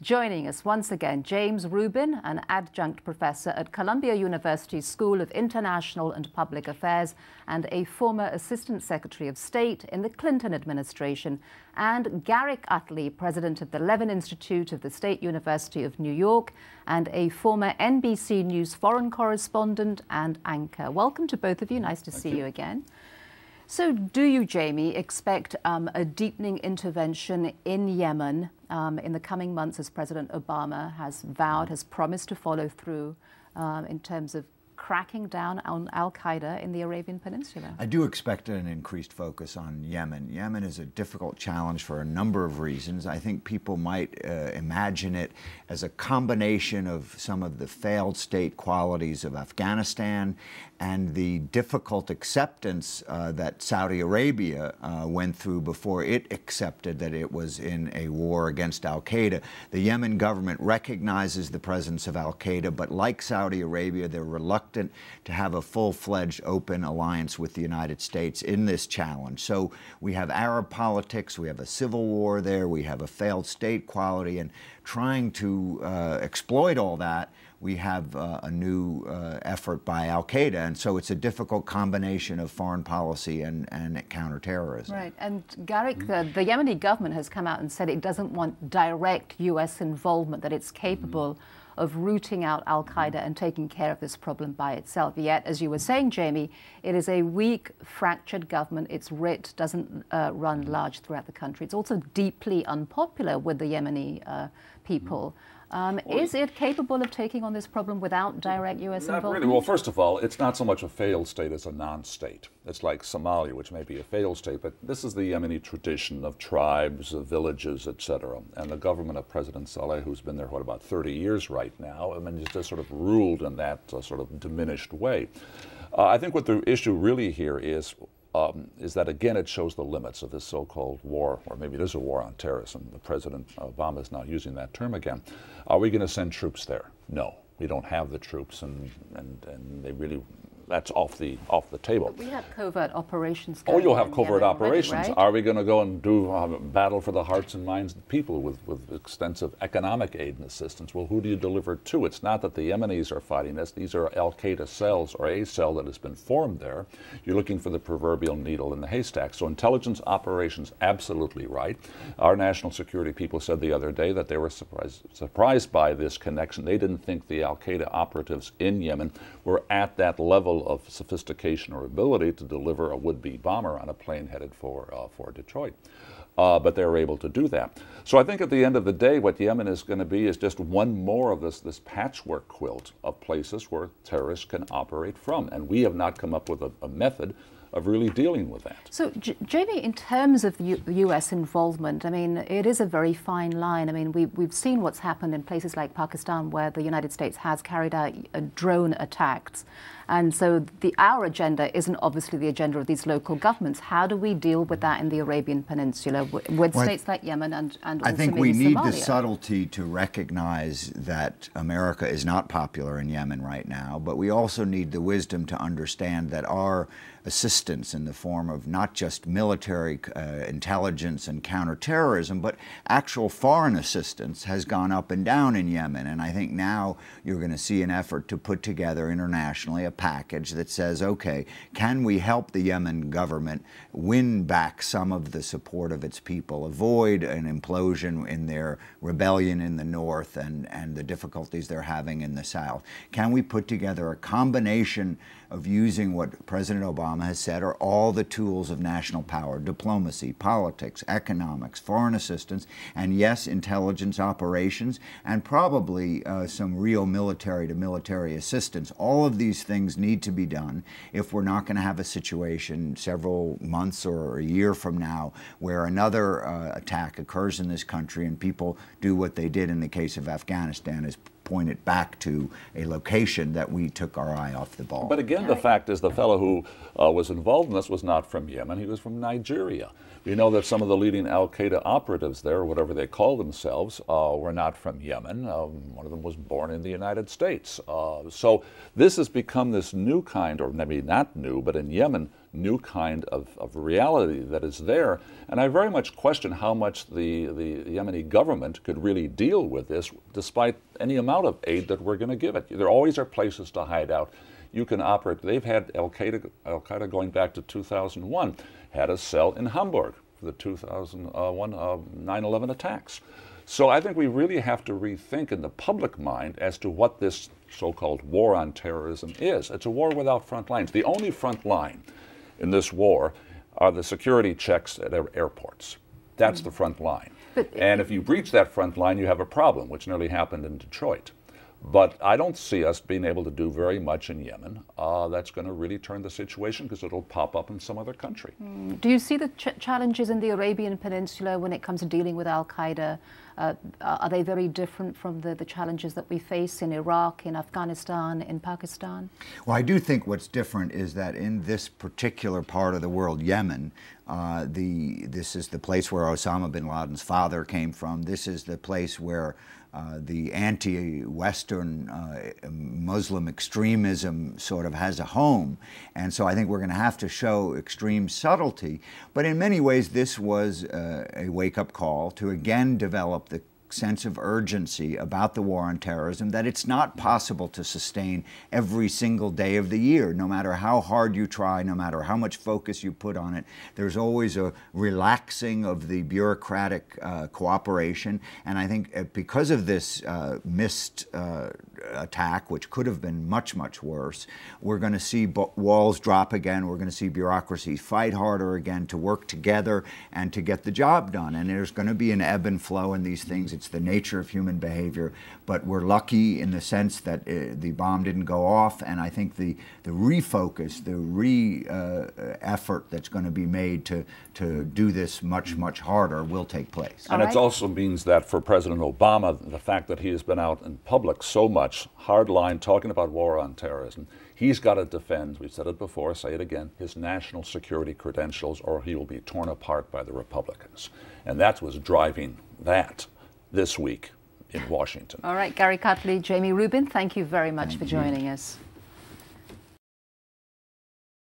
Joining us once again, James Rubin, an adjunct professor at Columbia University's School of International and Public Affairs and a former Assistant Secretary of State in the Clinton administration, and Garrick Utley, president of the Levin Institute of the State University of New York and a former NBC News foreign correspondent and anchor. Welcome to both of you. Nice to Thank see you. you again. So, do you, Jamie, expect um, a deepening intervention in Yemen um, in the coming months as President Obama has vowed, has promised to follow through um, in terms of cracking down on Al Qaeda in the Arabian Peninsula? I do expect an increased focus on Yemen. Yemen is a difficult challenge for a number of reasons. I think people might uh, imagine it as a combination of some of the failed state qualities of Afghanistan and the difficult acceptance uh, that Saudi Arabia uh, went through before it accepted that it was in a war against Al Qaeda. The Yemen government recognizes the presence of Al Qaeda, but like Saudi Arabia, they're reluctant to have a full fledged open alliance with the United States in this challenge. So we have Arab politics, we have a civil war there, we have a failed state quality, and trying to uh, exploit all that we have uh, a new uh, effort by Al Qaeda. And so it's a difficult combination of foreign policy and, and counterterrorism. Right. And Garrick, mm -hmm. the, the, Yemeni government has come out and said it doesn't want direct U.S. involvement, that it's capable. Mm -hmm of rooting out Al Qaeda and taking care of this problem by itself. Yet, as you were saying, Jamie, it is a weak, fractured government. Its writ doesn't uh, run large throughout the country. It's also deeply unpopular with the Yemeni uh, people. Um, is it capable of taking on this problem without direct U.S. Not involvement? Really. Well, first of all, it's not so much a failed state as a non-state. It's like Somalia, which may be a failed state, but this is the Yemeni tradition of tribes, of villages, etc. And the government of President Saleh, who's been there, what, about 30 years right now, I mean, just sort of ruled in that uh, sort of diminished way. Uh, I think what the issue really here is um, is that again it shows the limits of this so-called war, or maybe it is a war on terrorism. The President Obama is now using that term again. Are we going to send troops there? No, we don't have the troops, and, and, and they really that's off the off the table. But we have covert operations. oh, you'll have covert operations. Already, right? Are we going to go and do uh, battle for the hearts and minds of the people with, with extensive economic aid and assistance? Well, who do you deliver to? It's not that the Yemenis are fighting this. These are Al Qaeda cells or a cell that has been formed there. You're looking for the proverbial needle in the haystack. So intelligence operations, absolutely right. Our national security people said the other day that they were surprised surprised by this connection. They didn't think the Al Qaeda operatives in Yemen were at that level of sophistication or ability to deliver a would-be bomber on a plane headed for, uh, for Detroit. Uh, but they were able to do that. So I think at the end of the day, what Yemen is going to be is just one more of this, this patchwork quilt of places where terrorists can operate from. And we have not come up with a, a method of really dealing with that. So, J Jamie, in terms of U U.S. involvement, I mean, it is a very fine line. I mean, we, we've seen what's happened in places like Pakistan where the United States has carried out drone attacks. And so the, our agenda isn't obviously the agenda of these local governments. How do we deal with that in the Arabian Peninsula with well, states like Yemen and, and I think we need the subtlety to recognize that America is not popular in Yemen right now, but we also need the wisdom to understand that our assistance in the form of not just military uh, intelligence and counterterrorism, but actual foreign assistance has gone up and down in Yemen. And I think now you're going to see an effort to put together internationally a package that says, okay, can we help the Yemen government win back some of the support of its people, avoid an implosion in their rebellion in the north and, and the difficulties they're having in the south? Can we put together a combination of using what President Obama has said are all the tools of national power diplomacy, politics, economics, foreign assistance, and yes, intelligence operations, and probably uh, some real military to military assistance. All of these things need to be done. If we're not going to have a situation several months or a year from now where another uh, attack occurs in this country and people do what they did in the case of Afghanistan is point it back to a location that we took our eye off the ball. But again, the fact is the fellow who uh, was involved in this was not from Yemen, he was from Nigeria. We know that some of the leading Al Qaeda operatives there, whatever they call themselves, uh, were not from Yemen. Um, one of them was born in the United States. Uh, so this has become this new kind, or maybe not new, but in Yemen, new kind of, of reality that is there. And I very much question how much the, the Yemeni government could really deal with this despite any amount of aid that we're going to give it. There always are places to hide out. You can operate. They've had Al Qaeda, Al Qaeda going back to 2001, had a cell in Hamburg for the 2001 uh, 9 11 attacks. So I think we really have to rethink in the public mind as to what this so called war on terrorism is. It's a war without front lines. The only front line in this war are the security checks at airports. That's mm-hmm. the front line. But, and if you breach that front line, you have a problem, which nearly happened in Detroit. But I don't see us being able to do very much in Yemen. Uh, that's going to really turn the situation because it'll pop up in some other country. Mm. Do you see the ch challenges in the Arabian Peninsula when it comes to dealing with Al Qaeda? Uh, are they very different from the, the challenges that we face in Iraq, in Afghanistan, in Pakistan? Well, I do think what's different is that in this particular part of the world, Yemen, uh, the, this is the place where Osama bin Laden's father came from. This is the place where uh, the anti-Western uh, Muslim extremism sort of has a home. And so I think we're going to have to show extreme subtlety. But in many ways, this was uh, a wake-up call to again develop the sense of urgency about the war on terrorism that it's not possible to sustain every single day of the year, no matter how hard you try, no matter how much focus you put on it. There's always a relaxing of the bureaucratic uh, cooperation. And I think uh, because of this uh, missed uh, attack, which could have been much, much worse, we're going to see walls drop again. We're going to see bureaucracies fight harder again to work together and to get the job done. And there's going to be an ebb and flow in these things. It's the nature of human behavior. But we're lucky in the sense that uh, the bomb didn't go off. And I think the, the refocus, the re uh, effort that's going to be made to, to do this much, much harder will take place. And it also means that for President Obama, the fact that he has been out in public so much much hard line talking about war on terrorism. He's got to defend, we've said it before, say it again, his national security credentials or he will be torn apart by the Republicans. And that was driving that this week in Washington. All right, Garrick Utley, Jamie Rubin, thank you very much thank for joining you. us.